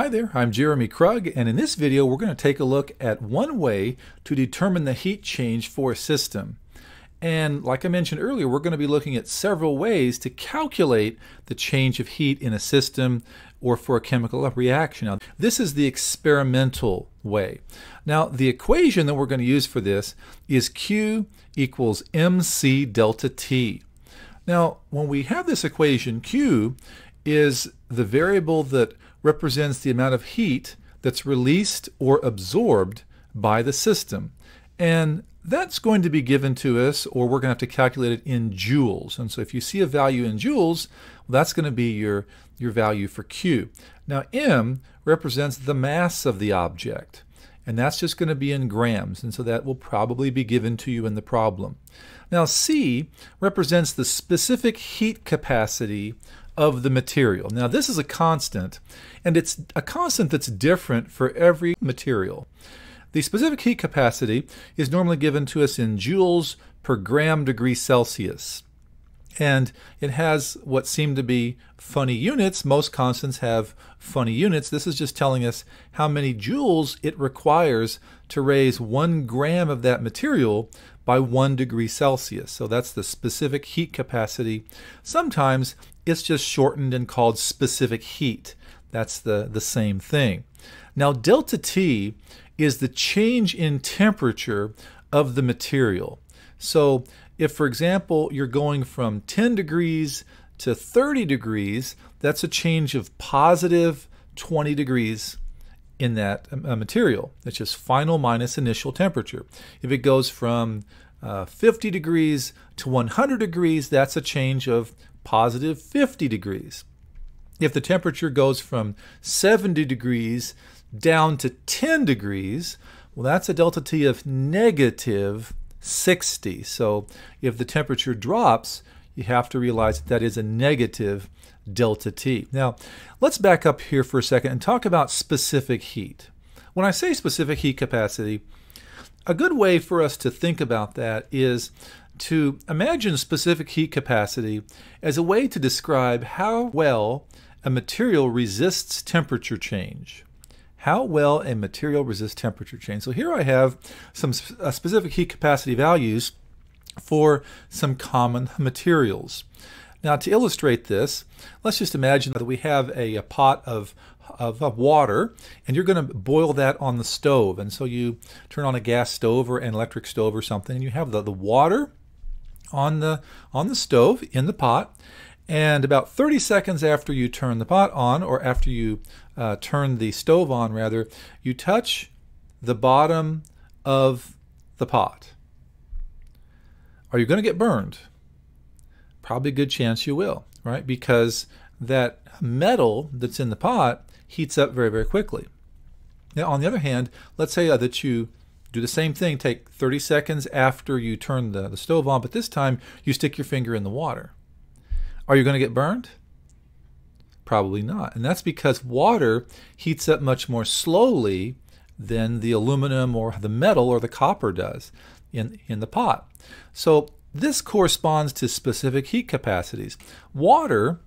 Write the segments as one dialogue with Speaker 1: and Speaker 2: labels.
Speaker 1: Hi there, I'm Jeremy Krug, and in this video we're going to take a look at one way to determine the heat change for a system. And like I mentioned earlier, we're going to be looking at several ways to calculate the change of heat in a system or for a chemical reaction. Now, this is the experimental way. Now, the equation that we're going to use for this is Q equals mc delta T. Now, when we have this equation, Q is the variable that represents the amount of heat that's released or absorbed by the system. And that's going to be given to us, or we're going to have to calculate it in joules. And so if you see a value in joules, well, that's going to be your, your value for Q. Now M represents the mass of the object, and that's just going to be in grams, and so that will probably be given to you in the problem. Now C represents the specific heat capacity of the material. Now this is a constant, and it's a constant that's different for every material. The specific heat capacity is normally given to us in joules per gram degree Celsius. And it has what seem to be funny units. Most constants have funny units. This is just telling us how many joules it requires to raise one gram of that material by one degree Celsius. So that's the specific heat capacity. Sometimes it's just shortened and called specific heat. That's the, the same thing. Now, delta T is the change in temperature of the material. So if, for example, you're going from 10 degrees to 30 degrees, that's a change of positive 20 degrees in that uh, material. That's just final minus initial temperature. If it goes from uh, 50 degrees to 100 degrees, that's a change of positive 50 degrees. If the temperature goes from 70 degrees down to 10 degrees, well, that's a delta T of negative 60. So if the temperature drops, you have to realize that, that is a negative delta T. Now, let's back up here for a second and talk about specific heat. When I say specific heat capacity, a good way for us to think about that is to imagine specific heat capacity as a way to describe how well a material resists temperature change. How well a material resists temperature change. So here I have some uh, specific heat capacity values for some common materials. Now to illustrate this, let's just imagine that we have a, a pot of of, of, water and you're going to boil that on the stove and so you turn on a gas stove or an electric stove or something and you have the, the water on the on the stove in the pot and about 30 seconds after you turn the pot on or after you uh, turn the stove on rather you touch the bottom of the pot. Are you going to get burned? Probably a good chance you will right? Because that metal that's in the pot heats up very very quickly. Now on the other hand let's say uh, that you do the same thing, take 30 seconds after you turn the, the stove on, but this time you stick your finger in the water. Are you going to get burned? Probably not. And that's because water heats up much more slowly than the aluminum or the metal or the copper does in, in the pot. So this corresponds to specific heat capacities. Water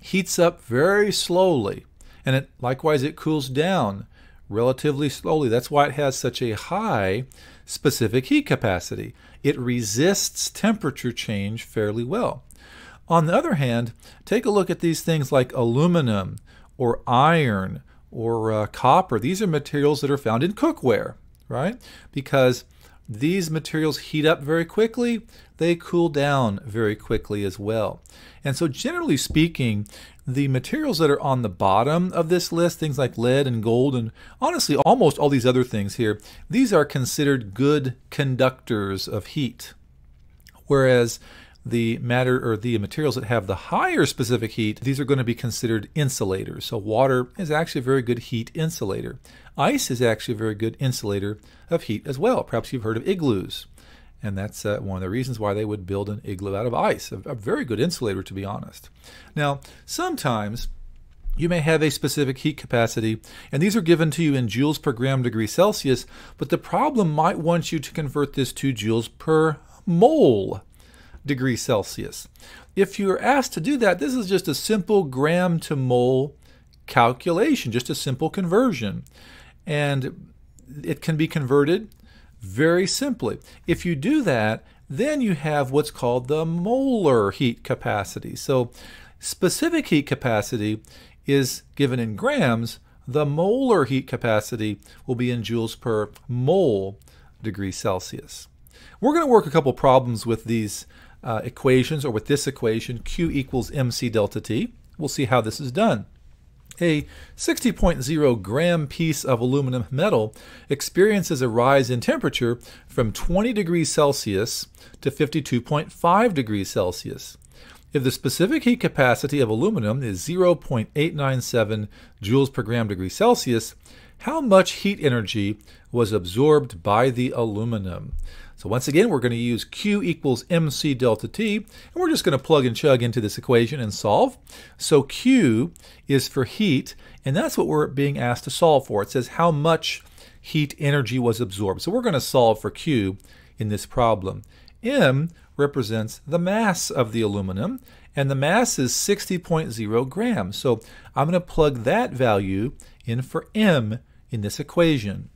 Speaker 1: heats up very slowly, and it likewise it cools down relatively slowly. That's why it has such a high specific heat capacity. It resists temperature change fairly well. On the other hand, take a look at these things like aluminum or iron or uh, copper. These are materials that are found in cookware, right? Because these materials heat up very quickly, they cool down very quickly as well. And so generally speaking, the materials that are on the bottom of this list, things like lead and gold, and honestly almost all these other things here, these are considered good conductors of heat. Whereas the matter or the materials that have the higher specific heat, these are going to be considered insulators. So water is actually a very good heat insulator. Ice is actually a very good insulator of heat as well. Perhaps you've heard of igloos. And that's uh, one of the reasons why they would build an igloo out of ice. A, a very good insulator, to be honest. Now, sometimes you may have a specific heat capacity, and these are given to you in joules per gram degree Celsius, but the problem might want you to convert this to joules per mole degree Celsius. If you're asked to do that, this is just a simple gram to mole calculation, just a simple conversion. And it can be converted very simply. If you do that, then you have what's called the molar heat capacity. So specific heat capacity is given in grams. The molar heat capacity will be in joules per mole degree Celsius. We're going to work a couple problems with these uh, equations or with this equation, Q equals mc delta T. We'll see how this is done. A 60.0 gram piece of aluminum metal experiences a rise in temperature from 20 degrees Celsius to 52.5 degrees Celsius. If the specific heat capacity of aluminum is 0.897 joules per gram degree Celsius, how much heat energy was absorbed by the aluminum? So once again, we're going to use Q equals mc delta T, and we're just going to plug and chug into this equation and solve. So Q is for heat, and that's what we're being asked to solve for. It says how much heat energy was absorbed. So we're going to solve for Q in this problem. M represents the mass of the aluminum, and the mass is 60.0 grams. So I'm going to plug that value in for M in this equation.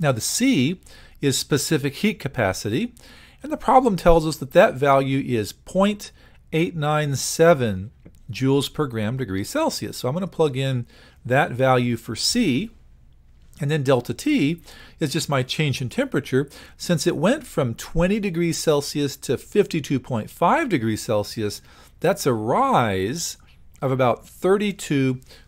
Speaker 1: Now the C is specific heat capacity, and the problem tells us that that value is 0.897 joules per gram degree Celsius. So I'm going to plug in that value for C, and then delta T is just my change in temperature. Since it went from 20 degrees Celsius to 52.5 degrees Celsius, that's a rise of about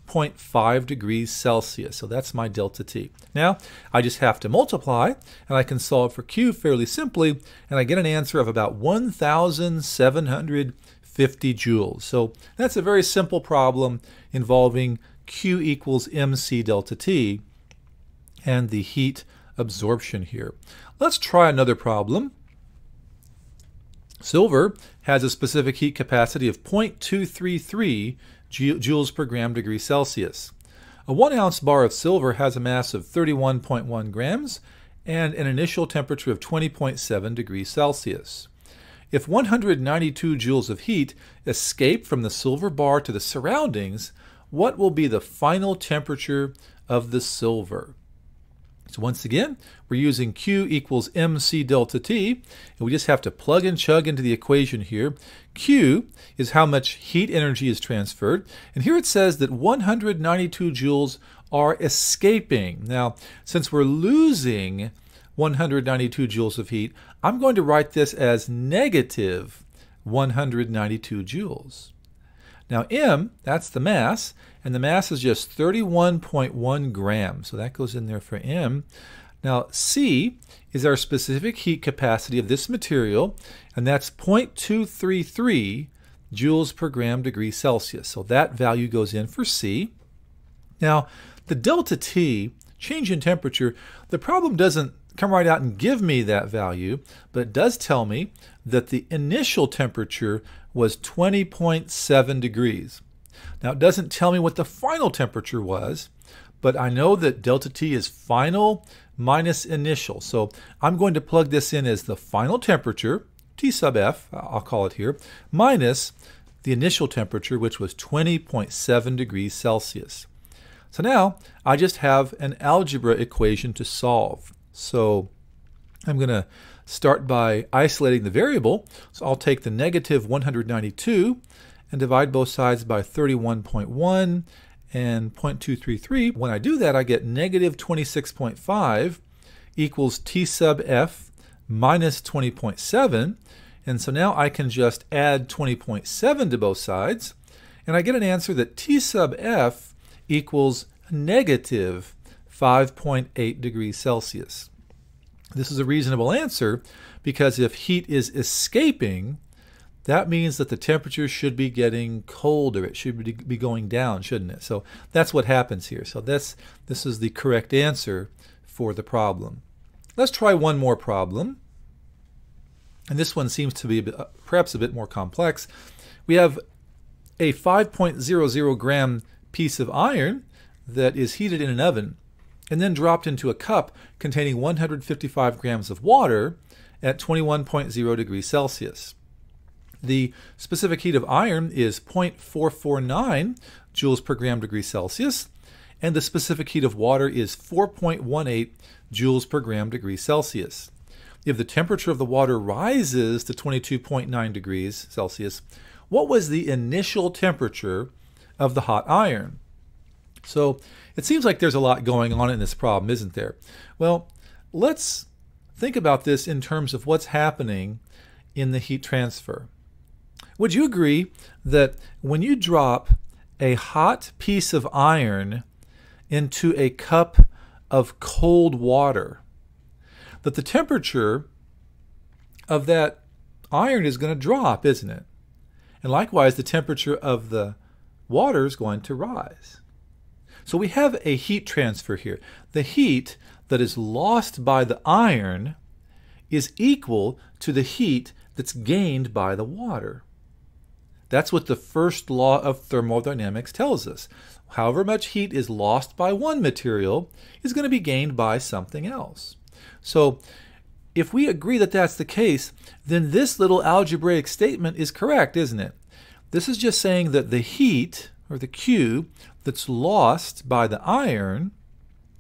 Speaker 1: 32.5 degrees Celsius. So that's my delta T. Now, I just have to multiply, and I can solve for Q fairly simply, and I get an answer of about 1,750 joules. So that's a very simple problem involving Q equals mc delta T and the heat absorption here. Let's try another problem. Silver has a specific heat capacity of 0.233 joules per gram degree Celsius. A 1 ounce bar of silver has a mass of 31.1 grams and an initial temperature of 20.7 degrees Celsius. If 192 joules of heat escape from the silver bar to the surroundings, what will be the final temperature of the silver? So once again, we're using Q equals mc delta T, and we just have to plug and chug into the equation here. Q is how much heat energy is transferred, and here it says that 192 joules are escaping. Now, since we're losing 192 joules of heat, I'm going to write this as negative 192 joules. Now M, that's the mass, and the mass is just 31.1 grams. So that goes in there for M. Now C is our specific heat capacity of this material, and that's 0.233 joules per gram degree Celsius. So that value goes in for C. Now, the delta T, change in temperature, the problem doesn't come right out and give me that value, but it does tell me that the initial temperature was 20.7 degrees. Now it doesn't tell me what the final temperature was, but I know that delta T is final minus initial. So I'm going to plug this in as the final temperature, T sub F, I'll call it here, minus the initial temperature, which was 20.7 degrees Celsius. So now I just have an algebra equation to solve. So I'm going to start by isolating the variable. So I'll take the negative 192 and divide both sides by 31.1 and 0.233. When I do that, I get negative 26.5 equals T sub F minus 20.7. And so now I can just add 20.7 to both sides. And I get an answer that T sub F equals negative 5.8 degrees Celsius. This is a reasonable answer because if heat is escaping, that means that the temperature should be getting colder. It should be going down, shouldn't it? So that's what happens here. So this, this is the correct answer for the problem. Let's try one more problem. And this one seems to be a bit, uh, perhaps a bit more complex. We have a 5.00 gram piece of iron that is heated in an oven and then dropped into a cup containing 155 grams of water at 21.0 degrees Celsius. The specific heat of iron is 0.449 joules per gram degree Celsius, and the specific heat of water is 4.18 joules per gram degree Celsius. If the temperature of the water rises to 22.9 degrees Celsius, what was the initial temperature of the hot iron? So it seems like there's a lot going on in this problem, isn't there? Well, let's think about this in terms of what's happening in the heat transfer. Would you agree that when you drop a hot piece of iron into a cup of cold water, that the temperature of that iron is going to drop, isn't it? And likewise, the temperature of the water is going to rise. So we have a heat transfer here. The heat that is lost by the iron is equal to the heat that's gained by the water. That's what the first law of thermodynamics tells us. However much heat is lost by one material is going to be gained by something else. So if we agree that that's the case, then this little algebraic statement is correct, isn't it? This is just saying that the heat, or the Q, that's lost by the iron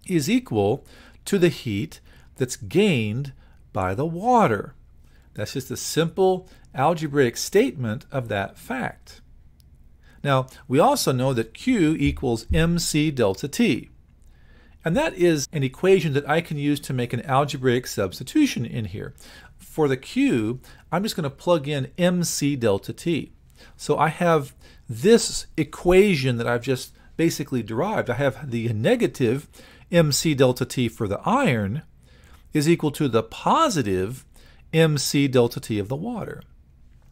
Speaker 1: is equal to the heat that's gained by the water. That's just a simple algebraic statement of that fact. Now, we also know that Q equals mc delta T. And that is an equation that I can use to make an algebraic substitution in here. For the Q, I'm just going to plug in mc delta T. So I have this equation that I've just basically derived. I have the negative mc delta T for the iron is equal to the positive mc delta T of the water.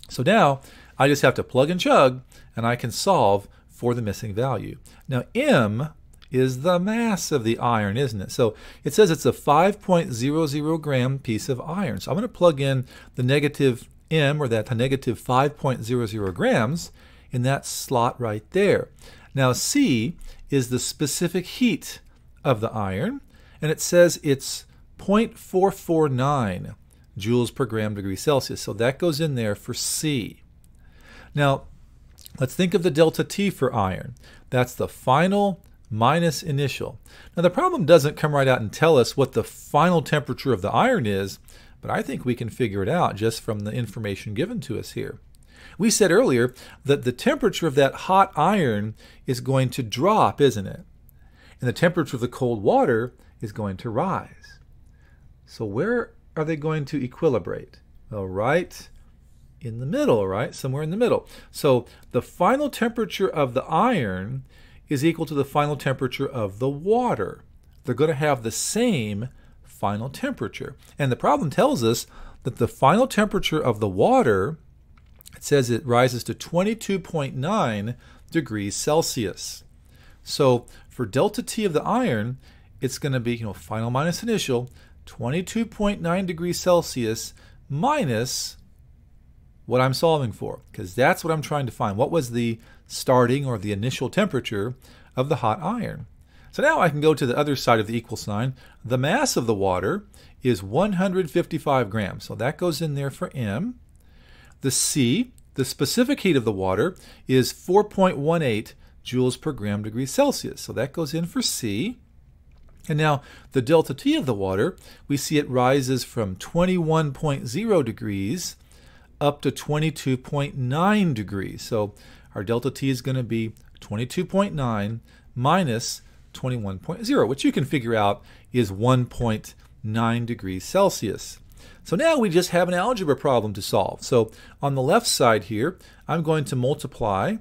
Speaker 1: So now I just have to plug and chug and I can solve for the missing value. Now m is the mass of the iron, isn't it? So it says it's a 5.00 gram piece of iron. So I'm going to plug in the negative m, or that negative 5.00 grams, in that slot right there. Now C is the specific heat of the iron, and it says it's 0.449 joules per gram degree Celsius. So that goes in there for C. Now, let's think of the delta T for iron. That's the final minus initial. Now, the problem doesn't come right out and tell us what the final temperature of the iron is, but I think we can figure it out just from the information given to us here. We said earlier that the temperature of that hot iron is going to drop, isn't it? And the temperature of the cold water is going to rise. So where are they going to equilibrate? Well, right in the middle, right? Somewhere in the middle. So the final temperature of the iron is equal to the final temperature of the water. They're going to have the same final temperature. And the problem tells us that the final temperature of the water, it says it rises to 22.9 degrees Celsius. So for delta T of the iron, it's going to be, you know, final minus initial, 22.9 degrees Celsius minus what I'm solving for, because that's what I'm trying to find. What was the starting or the initial temperature of the hot iron? So now I can go to the other side of the equal sign. The mass of the water is 155 grams, so that goes in there for M. The C, the specific heat of the water, is 4.18 joules per gram degree Celsius, so that goes in for C. And now the delta T of the water, we see it rises from 21.0 degrees up to 22.9 degrees. So our delta T is going to be 22.9 minus 21.0, which you can figure out is 1.9 degrees Celsius. So now we just have an algebra problem to solve. So on the left side here, I'm going to multiply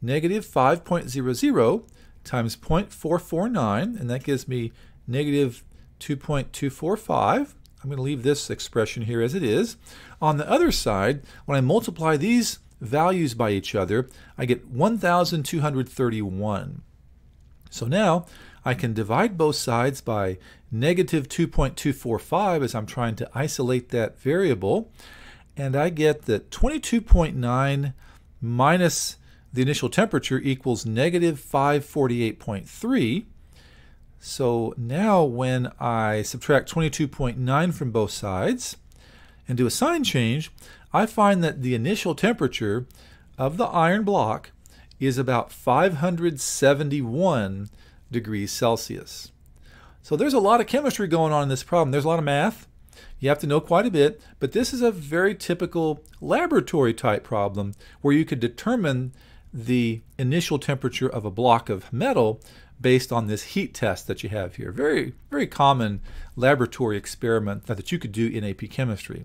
Speaker 1: negative 5.00 times 0.449, and that gives me negative 2.245. I'm going to leave this expression here as it is. On the other side, when I multiply these values by each other, I get 1,231. So now I can divide both sides by negative 2.245 as I'm trying to isolate that variable. And I get that 22.9 minus the initial temperature equals negative 548.3. So now when I subtract 22.9 from both sides and do a sign change, I find that the initial temperature of the iron block is about 571 degrees Celsius. So there's a lot of chemistry going on in this problem. There's a lot of math. You have to know quite a bit, but this is a very typical laboratory type problem where you could determine the initial temperature of a block of metal based on this heat test that you have here. Very, very common laboratory experiment that you could do in AP chemistry.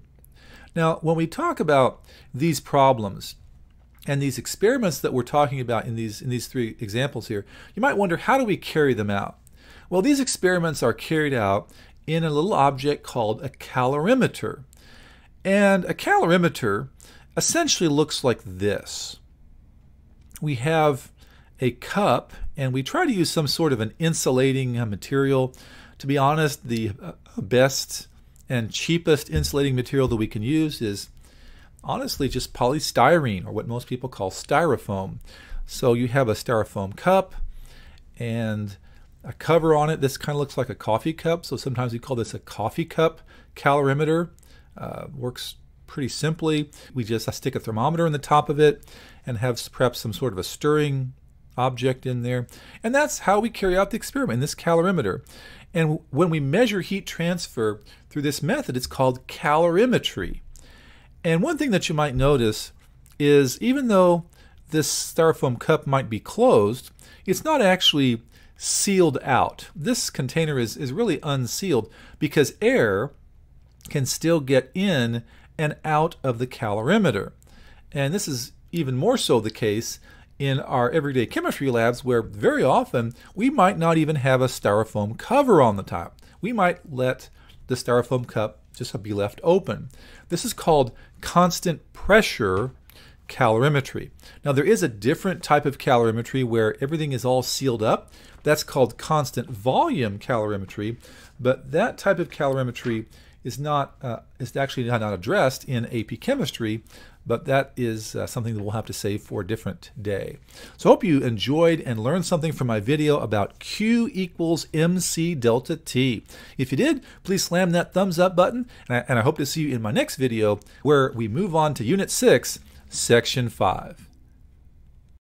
Speaker 1: Now, when we talk about these problems and these experiments that we're talking about in these, in these three examples here, you might wonder how do we carry them out? Well, these experiments are carried out in a little object called a calorimeter. And a calorimeter essentially looks like this. We have a cup and we try to use some sort of an insulating uh, material. To be honest, the uh, best and cheapest insulating material that we can use is honestly just polystyrene or what most people call styrofoam. So you have a styrofoam cup and a cover on it. This kind of looks like a coffee cup, so sometimes we call this a coffee cup calorimeter. Uh, works pretty simply. We just stick a thermometer in the top of it and have perhaps some sort of a stirring object in there. And that's how we carry out the experiment in this calorimeter. And when we measure heat transfer through this method, it's called calorimetry. And one thing that you might notice is even though this styrofoam cup might be closed, it's not actually sealed out. This container is, is really unsealed because air can still get in and out of the calorimeter. And this is even more so the case in our everyday chemistry labs where very often we might not even have a styrofoam cover on the top. We might let the styrofoam cup just be left open. This is called constant pressure calorimetry. Now there is a different type of calorimetry where everything is all sealed up. That's called constant volume calorimetry, but that type of calorimetry is not uh, is actually not, not addressed in AP chemistry, but that is uh, something that we'll have to save for a different day. So I hope you enjoyed and learned something from my video about Q equals MC delta T. If you did, please slam that thumbs up button, and I, and I hope to see you in my next video where we move on to Unit 6, Section 5.